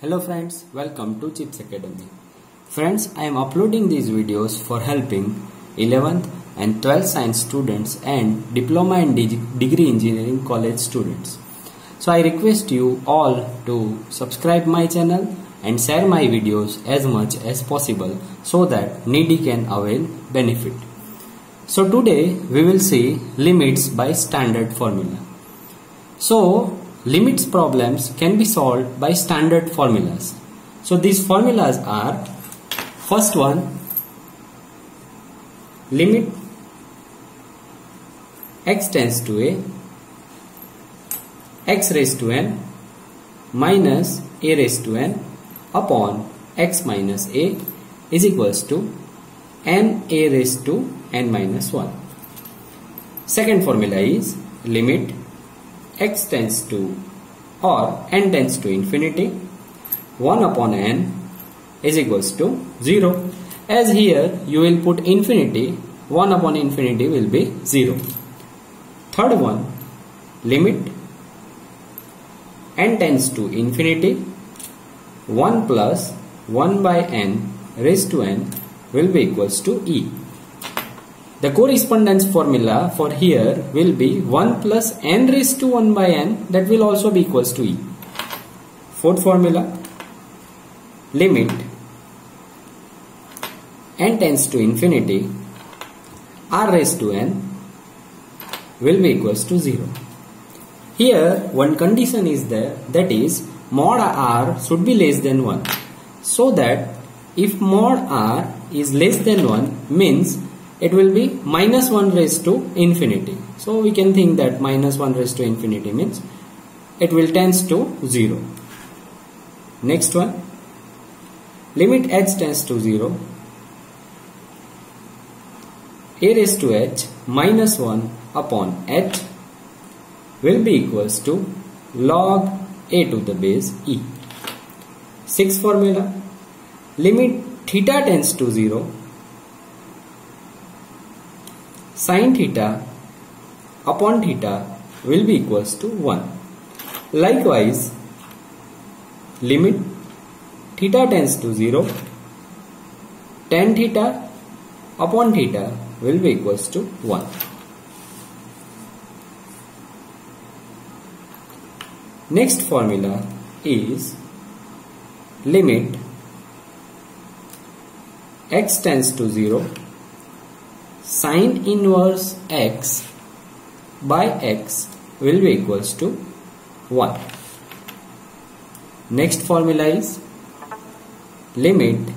Hello friends, welcome to ChiP's Academy. Friends, I am uploading these videos for helping 11th and 12th science students and diploma and degree engineering college students. So I request you all to subscribe my channel and share my videos as much as possible so that needy can avail benefit. So today we will see limits by standard formula. So limits problems can be solved by standard formulas. So these formulas are first one limit x tends to a x raised to n minus a raised to n upon x minus a is equals to n a raised to n minus 1. Second formula is limit x tends to or n tends to infinity 1 upon n is equals to 0 as here you will put infinity 1 upon infinity will be 0 third one limit n tends to infinity 1 plus 1 by n raised to n will be equals to e the correspondence formula for here will be 1 plus n raised to 1 by n that will also be equals to e. Fourth formula limit n tends to infinity r raised to n will be equals to 0. Here one condition is there that is mod r should be less than 1 so that if mod r is less than 1 means it will be minus 1 raised to infinity. So we can think that minus 1 raised to infinity means it will tends to 0. Next one limit h tends to 0 a raised to h minus 1 upon h will be equals to log a to the base e. Sixth formula limit theta tends to 0 sine theta upon theta will be equals to 1. Likewise, limit theta tends to 0, tan theta upon theta will be equals to 1. Next formula is limit x tends to 0 sine inverse x by x will be equals to 1. Next formula is limit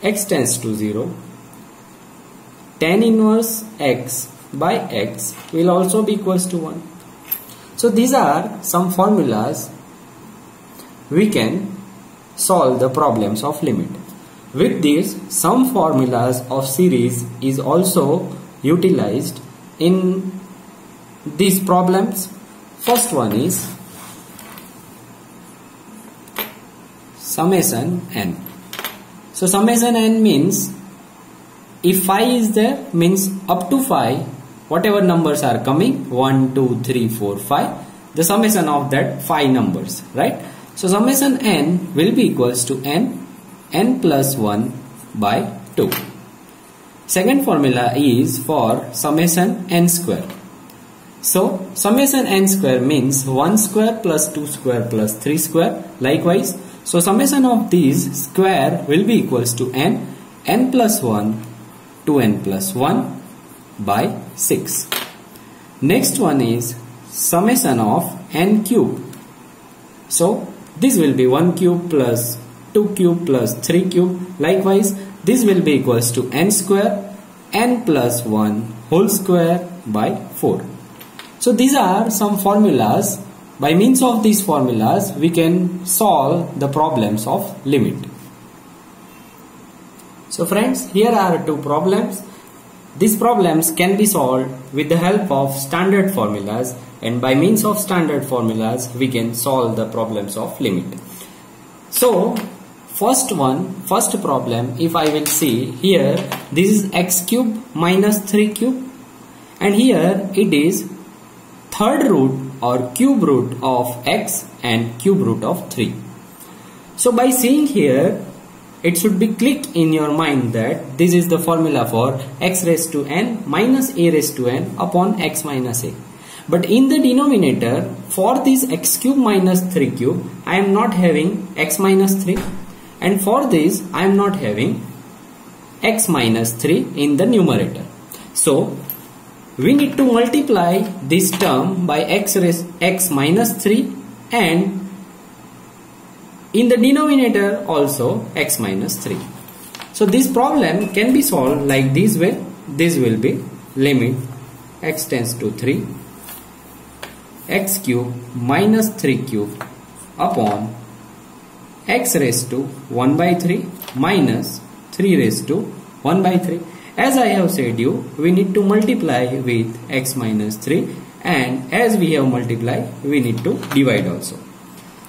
x tends to 0 tan inverse x by x will also be equals to 1. So these are some formulas we can solve the problems of limit. With this, some formulas of series is also utilized in these problems. First one is summation n. So summation n means if phi is there means up to phi whatever numbers are coming 1, 2, 3, 4, 5 the summation of that phi numbers right. So summation n will be equals to n n plus 1 by 2. Second formula is for summation n square. So summation n square means 1 square plus 2 square plus 3 square. Likewise, so summation of these square will be equals to n n plus 1 to n plus 1 by 6. Next one is summation of n cube. So this will be 1 cube plus 2 cube plus 3 cube. Likewise, this will be equals to n square n plus 1 whole square by 4. So these are some formulas. By means of these formulas, we can solve the problems of limit. So friends, here are two problems. These problems can be solved with the help of standard formulas and by means of standard formulas, we can solve the problems of limit. So first one first problem if I will see here this is x cube minus 3 cube and here it is third root or cube root of x and cube root of 3. So by seeing here it should be click in your mind that this is the formula for x raised to n minus a raised to n upon x minus a. But in the denominator for this x cube minus 3 cube I am not having x minus 3 and for this I am not having x minus 3 in the numerator. So we need to multiply this term by x x minus 3 and in the denominator also x minus 3. So this problem can be solved like this way. This will be limit x tends to 3 x cube minus 3 cube upon x raised to 1 by 3 minus 3 raised to 1 by 3. As I have said you, we need to multiply with x minus 3 and as we have multiplied, we need to divide also.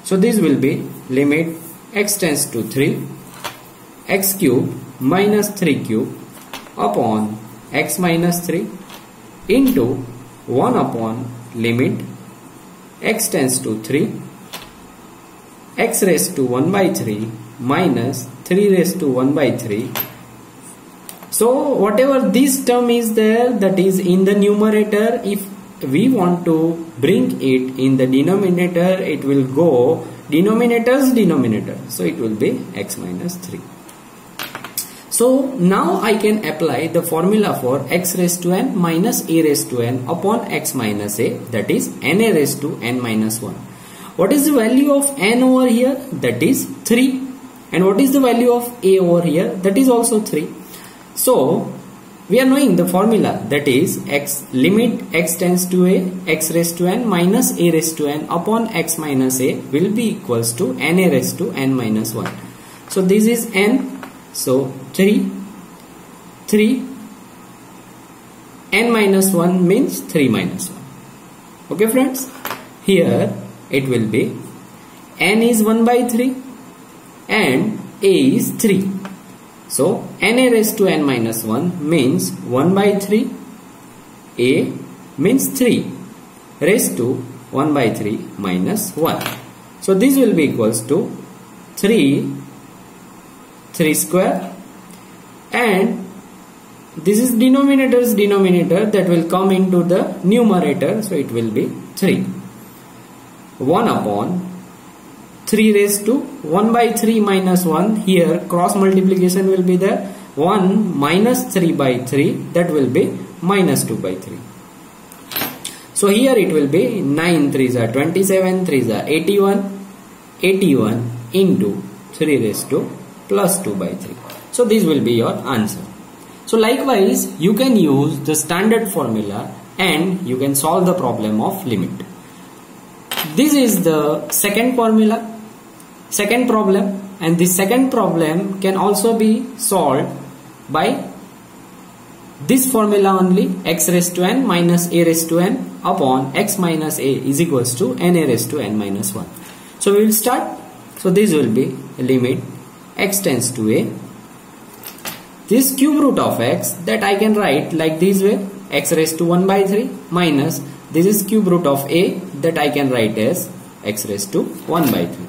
So this will be limit x tends to 3 x cube minus 3 cube upon x minus 3 into 1 upon limit x tends to 3 x raised to 1 by 3 minus 3 raised to 1 by 3 so whatever this term is there that is in the numerator if we want to bring it in the denominator it will go denominator's denominator. So it will be x minus 3 so now I can apply the formula for x raised to n minus a raised to n upon x minus a that is n a raised to n minus 1 what is the value of n over here? That is 3. And what is the value of a over here? That is also 3. So, we are knowing the formula that is x limit x tends to a x raised to n minus a raised to n upon x minus a will be equals to n a raised to n minus 1. So, this is n. So, 3, 3, n minus 1 means 3 minus 1. Okay friends? Here it will be. N is 1 by 3 and a is 3. So n a raised to n minus 1 means 1 by 3 a means 3 raised to 1 by 3 minus 1. So this will be equals to 3 3 square. And this is denominator's denominator that will come into the numerator. So it will be 3 1 upon 3 raised to 1 by 3 minus 1 here cross multiplication will be there 1 minus 3 by 3 that will be minus 2 by 3 so here it will be 9 3s are 27 3s are 81 81 into 3 raised to plus 2 by 3 so this will be your answer. So likewise you can use the standard formula and you can solve the problem of limit this is the second formula, second problem and the second problem can also be solved by this formula only x raised to n minus a raised to n upon x minus a is equals to n a raised to n minus 1. So we will start. So this will be limit x tends to a. This cube root of x that I can write like this way x raised to 1 by 3 minus this is cube root of a that I can write as x raised to 1 by 3.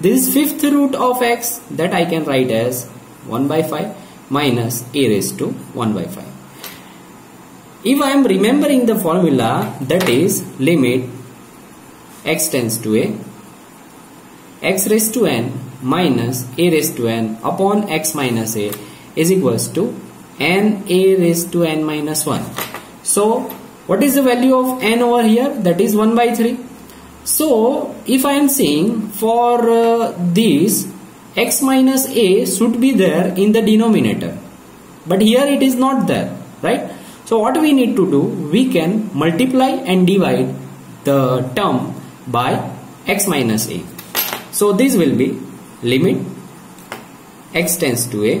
This is fifth root of x that I can write as 1 by 5 minus a raised to 1 by 5. If I am remembering the formula that is limit x tends to a x raised to n minus a raised to n upon x minus a is equals to n a raised to n minus 1. So what is the value of n over here? That is 1 by 3. So, if I am saying for uh, this x minus a should be there in the denominator. But here it is not there, right? So, what we need to do? We can multiply and divide the term by x minus a. So, this will be limit x tends to a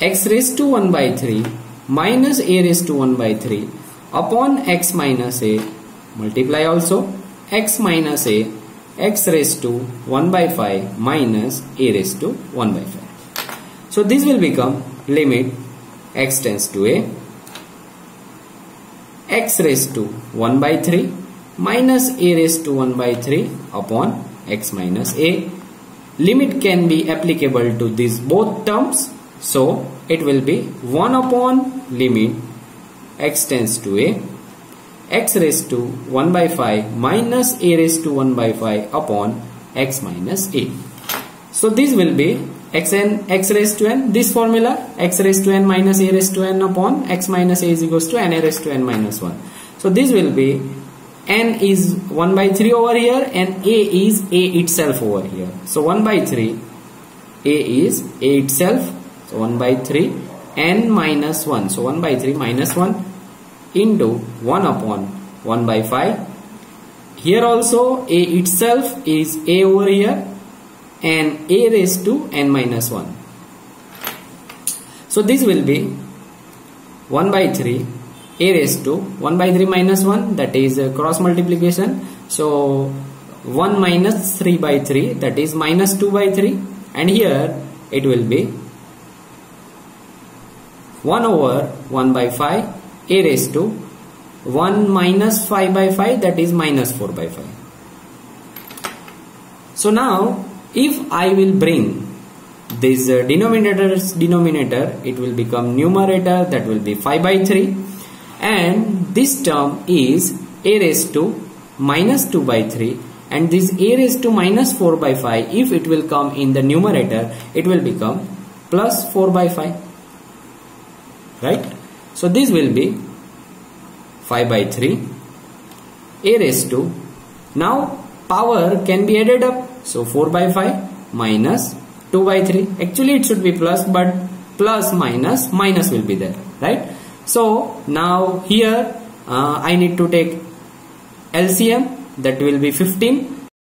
x raised to 1 by 3 minus a raised to 1 by 3 upon x minus a multiply also x minus a x raised to 1 by 5 minus a raised to 1 by 5. So this will become limit x tends to a x raised to 1 by 3 minus a raised to 1 by 3 upon x minus a. Limit can be applicable to these both terms. So it will be 1 upon limit x tends to a x raised to 1 by 5 minus a raised to 1 by 5 upon x minus a. So this will be x n x raised to n this formula x raised to n minus a raised to n upon x minus a is equals to n a raised to n minus 1. So this will be n is 1 by 3 over here and a is a itself over here. So 1 by 3 a is a itself so 1 by 3 n minus 1 so 1 by 3 minus 1 into 1 upon 1 by 5 here also a itself is a over here and a raised to n minus 1 so this will be 1 by 3 a raised to 1 by 3 minus 1 that is cross multiplication. So 1 minus 3 by 3 that is minus 2 by 3 and here it will be 1 over 1 by 5 a raised to 1 minus 5 by 5 that is minus 4 by 5 so now if I will bring this uh, denominator's denominator it will become numerator that will be 5 by 3 and this term is a raised to minus 2 by 3 and this a raised to minus 4 by 5 if it will come in the numerator it will become plus 4 by 5 right? So this will be 5 by 3 a raised to now power can be added up. So 4 by 5 minus 2 by 3 actually it should be plus but plus minus minus will be there right? So now here uh, I need to take LCM that will be 15